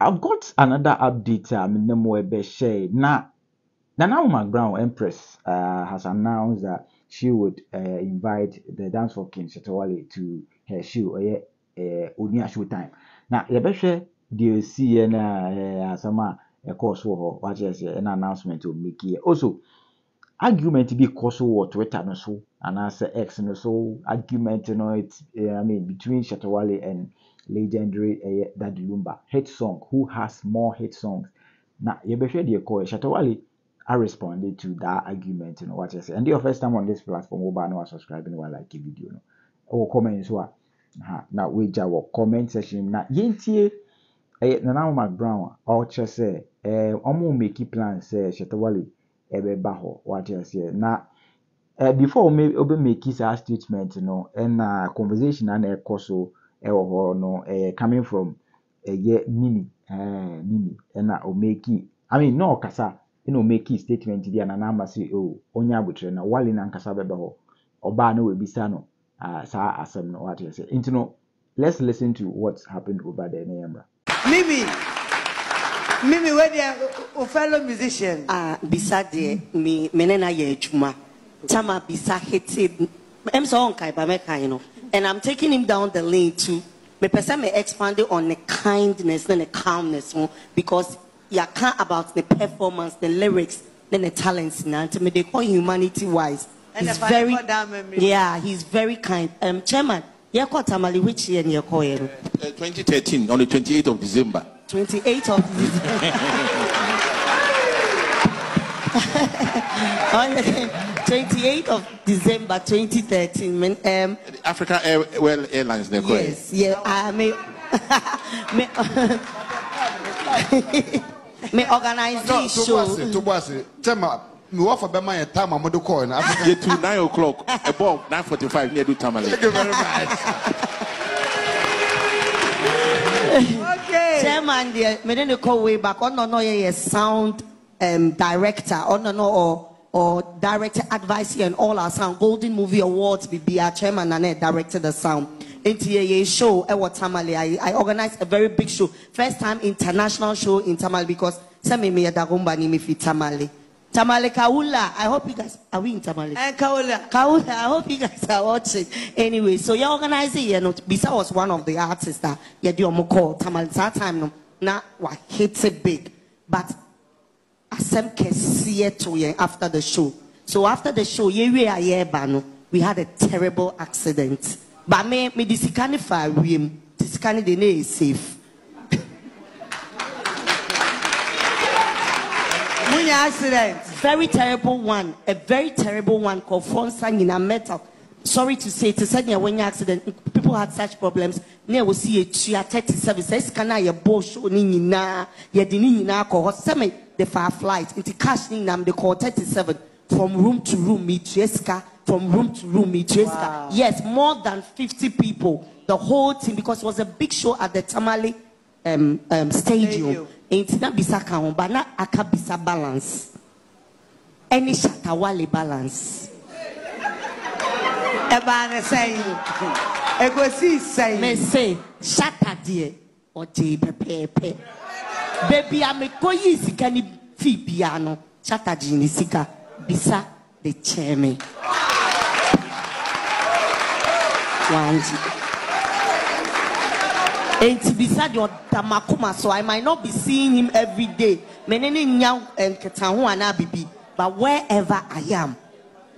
I've got another update. I mean, more share now. Nana McBrown, Empress, uh, has announced that she would uh, invite the Dance for King Shetawale to her show, uh, uh, Onia Showtime. Now, yɛbɛhwɛ deɛ ɔsiiɛ na uh, asɛm a so wɔ hɔ wakyerɛ sɛ ɛna announcement ɔ make yɛ. Also, argument bi kɔ so Twitter no so anaasɛ X no so argument no it's, uh, I mean between Shetawale and legendary eh, ɛyɛ Daddy Lumba. Hit song. Who has more hit songs? Na yɛbɛhwɛ deɛ kɔɔ Shatawale I responded to that argument you know what I say and your first time on this platform wo ba no wa subscribe wa like video no ɛwɔ oh, comment so a ha na wagya wɔ comment section. Na yɛntie ɛyɛ eh, Nana Mac Brown a ɔkyerɛ sɛ ɛɛ wɔn make plan sɛ Shatawale eh, ɛbɛba hɔ what I say na ɛɛ before ɔbɛ make saa statement no ɛna ah, conversation na na ɛkɔ so e wo no eh coming from yeah, Mimi eh Mimi and na o make I mean no kasa ɛna ɔmeki statement bi a nana ama sɛ o onye abotire na wale nankasa bɛba hɔ. Ɔbaa no wɔabisa no uh, saa asɛm no wate sɛ nti no let's listen to what happened over there na yɛmmra Mimi, Mimi, where the fellow musician? a bisa deɛ me me ne na yɛ adwuma. Tama bisa hete ɛm sɛ ɔnkae ba mɛkae no and i'm taking him down the lane too mepɛ person me expand it on the kindness and the calmness ho because yɛaka about the performance the lyrics then the talents na nti me they call humanity wise And he's very Bible down memory. yeah he's very kind um, chairman yɛkɔ tamale which year ne yɛkɔ yɛ no Uh, 2013, on the 28th of December. 28th of on the 28th of December 2013. men- Um, The Africa Air, well, Airlines, they're called. yes, yeah, I may, may, may organize No, this to show. boase, to boase. Tema, me wafa bema ye time amodo call na Africa. Yeah, to 9 o'clock, above 9.45, near do Tamale. Thank you very much. Okay. Chairman, dear, me then they call way back. On no no yeah, yeah, sound um, director. On no no or or director advisor and all our sound Golden Movie Awards. Be our chairman and I directed the sound. Into a show at what Tamale. I, I organized a very big show. First time international show in Tamale because some me a dagomba ni me fi Tamale. Tamale Kaula. I hope you guys are we in Tamale. And Kaola. Kaula, I hope you guys are watching. Anyway, so you're organizing, you know, Bisa was one of the artists that you do a call. Tamal that time no, na wa hit it big. But asem kesiye to ye after the show. So after the show, we are ye no, we had a terrible accident. But me me disikani fa wiem. Disikani de ne is safe. Munya accident. very terrible one, a very terrible one called Fonsa in a metal. Sorry to say, to say when you accident, people had such problems. Near will see a chia 37 says, Can I a bush or nina, ye dinina call semi the far flight into cash nam the call 37 from room to room, Mitreska, from room to room, Mitreska. Yes, more than 50 people, the whole team, because it was a big show at the Tamale um, um, stadium. Ain't na bisa kan but na aka bisa balance any Shatta Wale balance. Eba ne saying. Egosi saying. Me say shata deɛ ɔgye pɛpɛɛpɛ. Beebi a mekɔ yi sika ni fi bia no shata gye ne sika bisa de kyɛn me. Wanji. Enti bisa deɛ ɔda makoma so I might not be seeing him every day. Mene ne nya nketa ho anaa bibi. But wherever I am,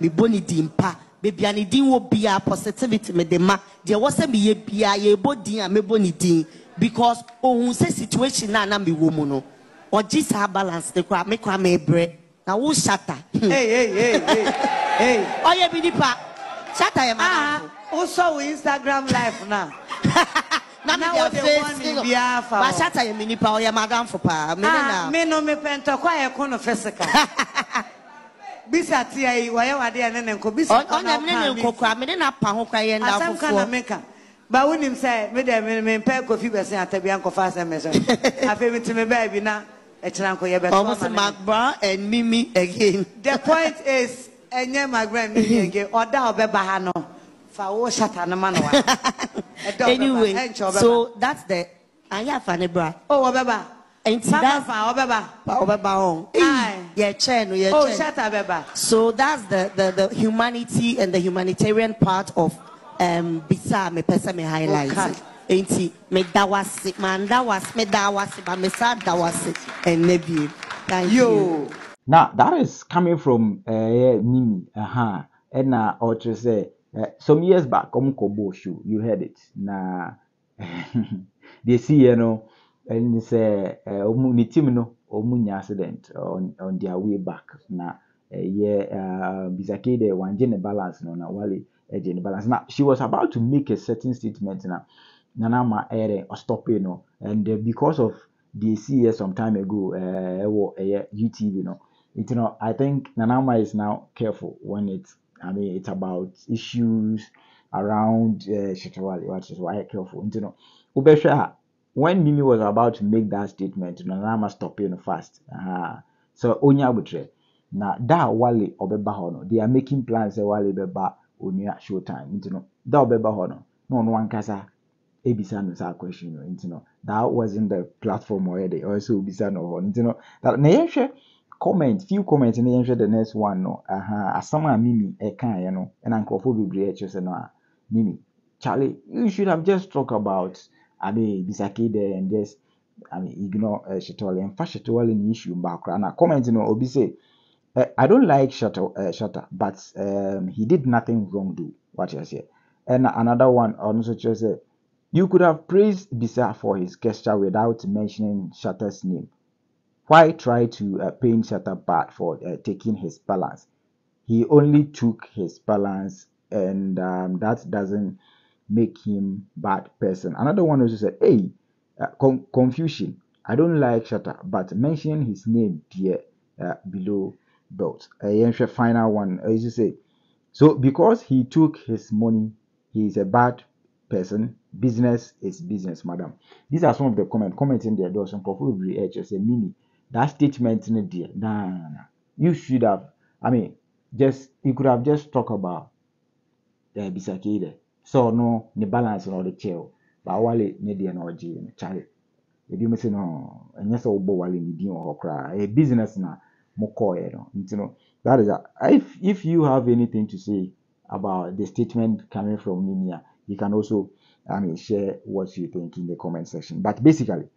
mebɔ ne din pa baabi a ne din wɔ biara positivity mede ma deɛ wɔ sɛ meyɛ biara yɛbɔ din a mebɔ ne din because ohun sɛ situation na na mewɔ mu no ɔgye saa balance ne koraa me koraa mebrɛ na wo shata Hey, hey, hey, hey. Hey. ɔyɛ bi nipa shata yɛ Ah, madamfo also Instagram live now. na me na deɛ wɔde face no biara fa ba hɔ. shata yɛ me nipa ɔyɛ madamfo paa me ne Ah, na me no me pentɔkɔ a yɛko no physical. Bisa tia yi wɔyɛ wade a ne ne nko bisa Ɔ- ɔnyɛ me ne ne nkɔ koraa me ne na pa ho koraa yɛ nda asɛm ka na ba wonim sɛ mede mempɛ kofi bɛse atabia nkɔfa asɛm me so afei metumi baa bi na ɛkyena nkɔ yɛbɛto ɔmo ama sɛ ne mu. magbra and mimi again the point is ɛnyɛ magrɛ me yɛnge ɔda a ɔbɛba ha no fa wo hyata no ma no wa Ɛda a ɔbɛba, anyway, so that's the anyɛ afa ne bra Oh, ɔbɛba. nti that's fa ɔbɛba. ɔbɛba hɔ Aye. yɛkyɛn no Oh, yɛkyɛn Shatta bɛba. so that's the, the the humanity and the humanitarian part of um bisa a mepɛ sɛ me highlight Okay. nti meda wase manda wase meda wase ba mesa da wase ɛnɛ bie thank you. Yo. Now that is coming from uh, Mimi, uh-huh. and uh, also say uh, some years back, Omu Kobo show, you heard it. Na they see you know, and say uh, Omu ni team no, Omu nya accident on on their way back. Na uh, yeah, uh, Bisake de wanje ne balance no na wale ne balance. Now she was about to make a certain statement na Nana ma or stop you know, and uh, because of the CES some time ago, uh, ɛwɔ ɛyɛ UTV no. You know, I think Nanama is now careful when it's, I mean, it's about issues around uh, Shatta Wale, which is why careful. You know, Ubesha, when Mimi was about to make that statement, Nanama stopped you fast. Uh, so, Onya Butre, na da wale obeba hɔ no, they are making plans sɛ wale bɛba onua showtime. You know, da obeba hɔ no, na ɔno ankasa ebisa no saa question no nti no that wasn't the platform already ɔsɛ obisa no hɔ nti no na yɛnhwɛ comment few comments na yɛnhwɛ the next one no aha asɛm a mimi ɛkaeɛ no ɛna nkurɔfoɔ bebree ɛkyerɛ sɛ no a mimi charlie you should have just talk about mean bisake there and just i mean ignore uh, shetoli ɛmfa shetoli ne issue baako na comment no obi say uh, I don't like Shatta, uh, Shatta but um, he did nothing wrong though. What you say? And another one also just said, you could have praised Bisa for his gesture without mentioning Shatta's name. Why try to uh, paint Shatta bad for uh, taking his balance? He only took his balance, and um, that doesn't make him bad person. Another one also said, "Hey, uh, con- confusion. I don't like Shatta, but mention his name there uh, below belt." Uh, yɛnhwɛ final one. Uh, you say, so because he took his money, he is a bad person. Business is business, madam. These are some of the comments. Commenting there, there was some people will say, Mimi, that statement in there, nah. You should have, I mean, just, you could have just talked about uh, Bisaki there. So, no, the balance and all the chill. But wale, ne deɛ na ɔgye no kyale. Ebi mo sɛ no, ɛnyɛ sɛ wobɔ wale ne din wɔ hɔ business na Mukoyeno. You know, that is a, if if you have anything to say about the statement coming from Minia, you can also I mean share what you think in the comment section. But basically,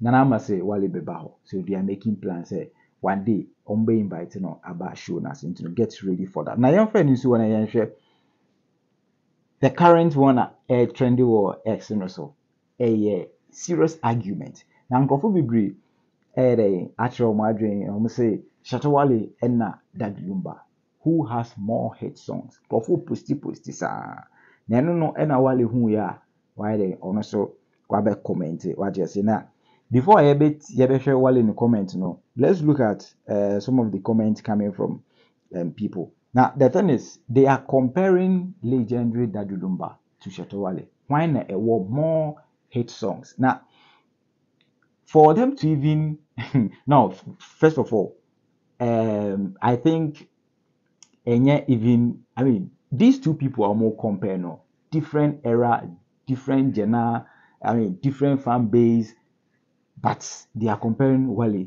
Nana must say Wale Bebaho. So they are making plans eh, one day on be invited on about show us so you know, get ready for that. Now your friend is when I share the current one a eh, trendy war X eh, so eh, a serious argument. Now, Nkrofo Bibri ɛyɛ dɛ akyerɛ wɔn adwene wɔn say Shatta Wale ɛna Daddy Lumba who has more hit songs. Nkurɔfoɔ posti posti saa. Na ɛno no ɛna Wale hu yɛ a wayɛ dɛ ɔno nso wabɛ comment wagye ase na before yɛbɛ yɛbɛhwɛ Wale ne comment no let's look at uh, some of the comments coming from um, people. Now the thing is they are comparing legendary Daddy Lumba to Shatta Wale. Why na ɛwɔ more hit songs? Now for them to even now first of all um I think ɛnyɛ even I mean these two people are more compare no? Different era different genre I mean different fan base but they are comparing Wale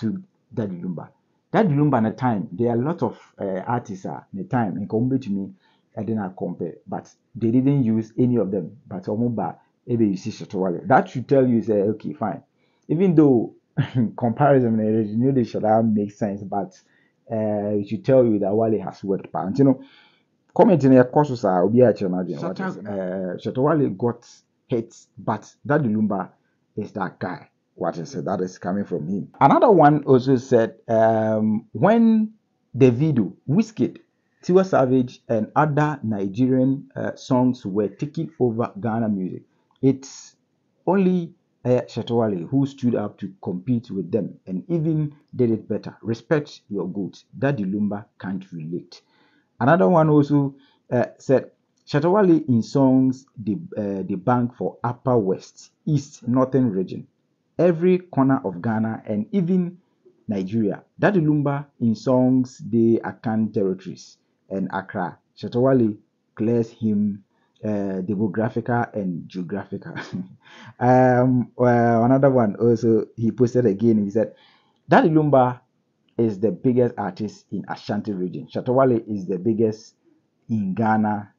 to Daddy Lumba. Daddy Lumba at the time there are a lot of uh, artists at the time and compare to me I did not compare but they didn't use any of them but Omuba maybe you see Wale. That should tell you say okay fine. Even though comparison you know they should make sense but uh, it should tell you that Wale has worked but you know comment in your courses are obi akyerɛ no adwene what is uh, Shatta Wale got hits but Daddy Lumba is that guy what is it that is coming from him. Another one also said um, when the video Wizkid Tiwa Savage and other Nigerian uh, songs were taking over Ghana music it's only Shatta who stood up to compete with them and even did it better. Respect your goods. Daddy Lumba can't relate. Another one also uh, said Shatta Wale in songs the uh, the bank for Upper West, East, Northern region, every corner of Ghana and even Nigeria. Daddy Lumba in songs the Akan territories and Accra. Shatta Wale clears him uh, demographical and geographical. um, well, another one also he posted again. He said, Daddy Lumba is the biggest artist in Ashanti region. Shatta Wale is the biggest in Ghana.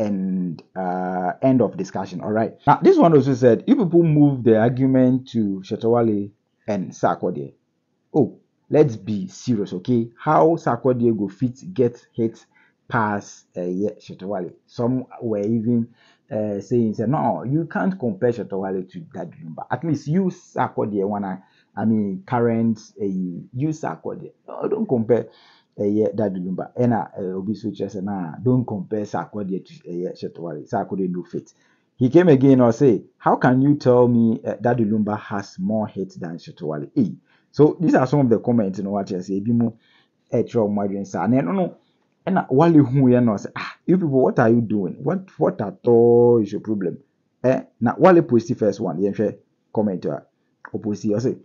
And uh, end of discussion. All right. Now this one also said, if people move the argument to Shatta Wale and Sarkodie, oh, let's be serious, okay? How Sarkodie go fit get hit past uh, yeah, Shatawale. Some were even uh, saying, say, no, you can't compare Shatawale to that Lumba. At least use Sarkodie wanna, I mean, current uh, use Sarkodie. No, don't compare uh, yeah, that Lumba. And uh, Obi Switcher said, nah, don't compare Sarkodie to uh, yeah, Shatawale. Sarkodie no fit. He came again or say, how can you tell me uh, that Lumba has more hits than Shatawale? Hey, so these are some of the comments you know what you say. Ebi mu ɛtwerɛ ɔmo adwene saa. Ɛno no ɛna wale hu yɛ ah you people what are you doing? What what at all is your problem? Eh na wale posti first one yɛnhwɛ comment a ɔposti ɔsɛ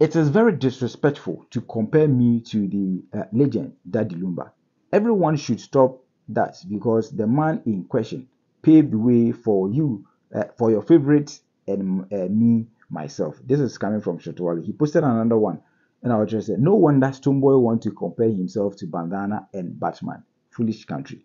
it is very disrespectful to compare me to the uh, legend Daddy Lumba. Everyone should stop that because the man in question paved the way for you, uh, for your favorite and uh, me, myself. This is coming from Shatta Wale. He posted another one, and I was just say, no wonder Stonebwoy want to compare himself to Bandana and Batman. Foolish country.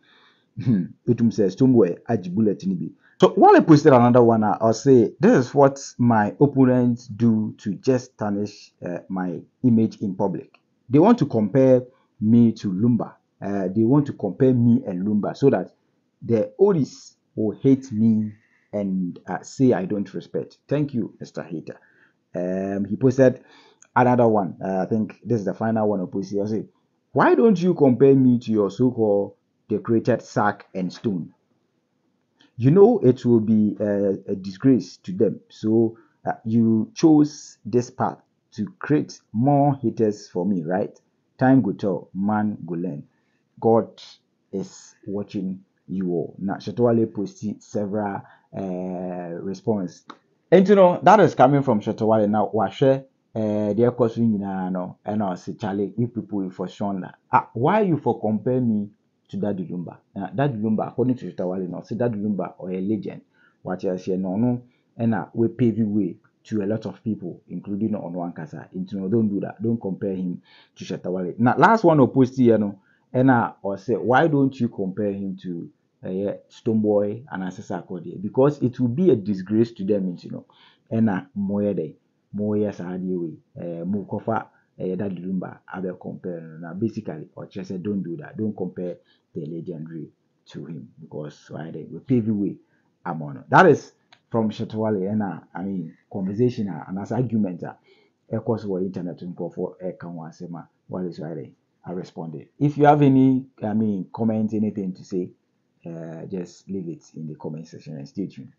Utum says Stonebwoy aji bullet nibi. So while I posted another one, I'll say this is what my opponents do to just tarnish uh, my image in public. They want to compare me to Lumba. Uh, they want to compare me and Lumba so that the Odis will hate me and uh, say I don't respect. Thank you, Mr. Hater. Um, he posted another one. Uh, I think this is the final one of posted. I say, why don't you compare me to your so-called decorated sack and stone? You know it will be a, a disgrace to them. So uh, you chose this path to create more haters for me, right? Time go tell, man go learn. God is watching you all. Now, Shatta Wale posted several uh, response. And you know, that is coming from Shatta Wale. Now, wahwɛ eh, deɛ ɛkɔ so nyinaa no ɛna ɔsi kyale you people you for shonda ah why you for compare me to dadi lumba? Na dadi lumba according to peter wale eh, na ɔsi dadi lumba ɔyɛ legend. Wate aseɛ na ɔno ɛna we pave the way to a lot of people including ɔno ankasa. Nti no don do that. Don compare him to peter wale. Na last one opposed yɛ no eh, ɛna ɔsɛ why don't you compare him to eh, ɛyɛ uh, stoneboy and asesa akɔdeɛ because it will be a disgrace to them nti no ɛna mo yɛ dɛ moyɛ saa adeɛ wei ɛɛ mo kɔfa ɛyɛ dade lumba abɛ compare no na basically ɔkyerɛ sɛ don't do that don't compare the legendary to him because why dɛ we pave way ama no that is from shetawale ɛna i mean conversation a anaasɛ argument a ɛkɔ so wɔ internet nkurɔfoɔ ɛka ho asɛm a wale so ayɛ dɛ I responded. If you have any, I mean, comment, anything to say, uh, just leave it in the comment section and stay tuned.